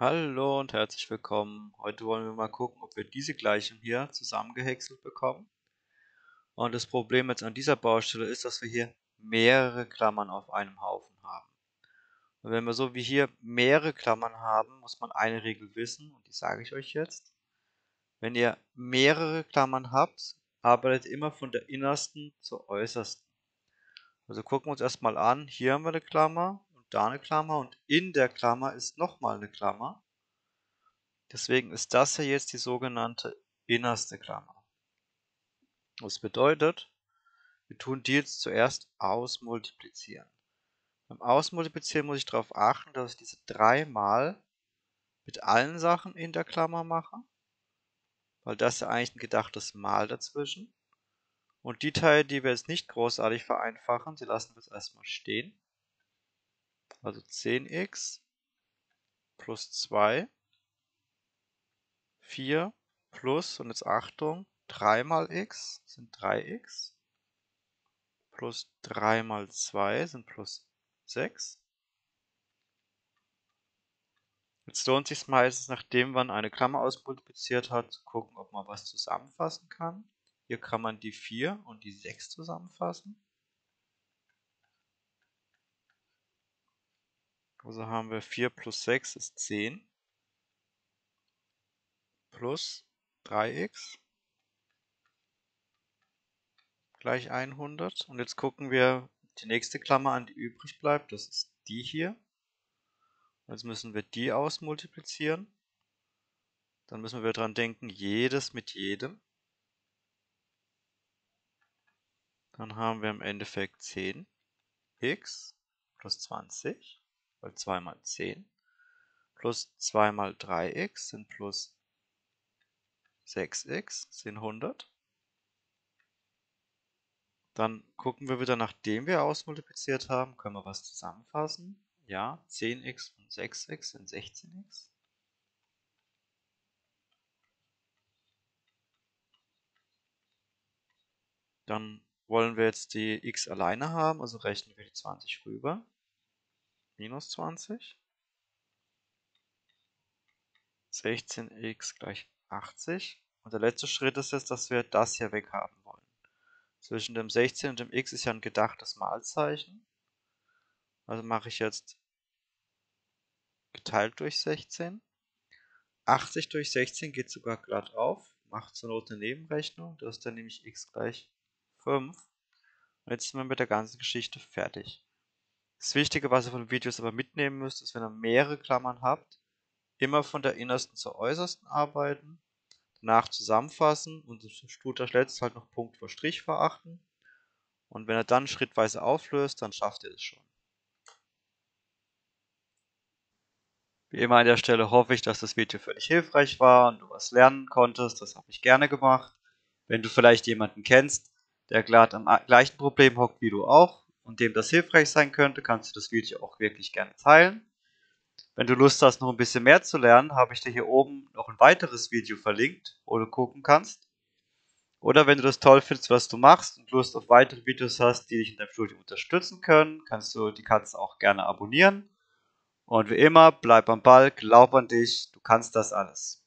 Hallo und herzlich willkommen. Heute wollen wir mal gucken, ob wir diese Gleichung hier zusammengehäckselt bekommen. Und das Problem jetzt an dieser Baustelle ist, dass wir hier mehrere Klammern auf einem Haufen haben. Und wenn wir so wie hier mehrere Klammern haben, muss man eine Regel wissen und die sage ich euch jetzt. Wenn ihr mehrere Klammern habt, arbeitet immer von der innersten zur äußersten. Also gucken wir uns erstmal an, hier haben wir eine Klammer da eine Klammer und in der Klammer ist nochmal eine Klammer. Deswegen ist das hier jetzt die sogenannte innerste Klammer. Das bedeutet, wir tun die jetzt zuerst ausmultiplizieren. Beim Ausmultiplizieren muss ich darauf achten, dass ich diese dreimal mit allen Sachen in der Klammer mache, weil das ja eigentlich ein gedachtes Mal dazwischen. Und die Teile, die wir jetzt nicht großartig vereinfachen, die lassen wir jetzt erstmal stehen. Also 10x plus 2, 4 plus, und jetzt Achtung, 3 mal x sind 3x, plus 3 mal 2 sind plus 6. Jetzt lohnt sich meistens, nachdem man eine Klammer ausmultipliziert hat, zu gucken, ob man was zusammenfassen kann. Hier kann man die 4 und die 6 zusammenfassen. Also haben wir 4 plus 6 ist 10 plus 3x gleich 100. Und jetzt gucken wir die nächste Klammer an, die übrig bleibt. Das ist die hier. Jetzt müssen wir die ausmultiplizieren. Dann müssen wir dran denken, jedes mit jedem. Dann haben wir im Endeffekt 10 x plus 20 weil 2 mal 10 plus 2 mal 3x sind plus 6x sind 100. Dann gucken wir wieder, nachdem wir ausmultipliziert haben, können wir was zusammenfassen. Ja, 10x und 6x sind 16x. Dann wollen wir jetzt die x alleine haben, also rechnen wir die 20 rüber minus 20. 16x gleich 80. Und der letzte Schritt ist jetzt, dass wir das hier weghaben wollen. Zwischen dem 16 und dem x ist ja ein gedachtes Malzeichen. Also mache ich jetzt geteilt durch 16. 80 durch 16 geht sogar glatt auf. Macht zur Not eine Nebenrechnung. Das ist dann nämlich x gleich 5. Und jetzt sind wir mit der ganzen Geschichte fertig. Das Wichtige, was ihr von Videos aber mitnehmen müsst, ist, wenn ihr mehrere Klammern habt, immer von der innersten zur äußersten arbeiten, danach zusammenfassen und zu guter halt noch Punkt vor Strich verachten. Und wenn ihr dann schrittweise auflöst, dann schafft ihr es schon. Wie immer an der Stelle hoffe ich, dass das Video für dich hilfreich war und du was lernen konntest. Das habe ich gerne gemacht. Wenn du vielleicht jemanden kennst, der gerade am gleichen Problem hockt wie du auch, und dem das hilfreich sein könnte, kannst du das Video auch wirklich gerne teilen. Wenn du Lust hast, noch ein bisschen mehr zu lernen, habe ich dir hier oben noch ein weiteres Video verlinkt, wo du gucken kannst. Oder wenn du das toll findest, was du machst und Lust auf weitere Videos hast, die dich in deinem Studium unterstützen können, kannst du die Katze auch gerne abonnieren. Und wie immer, bleib am Ball, glaub an dich, du kannst das alles.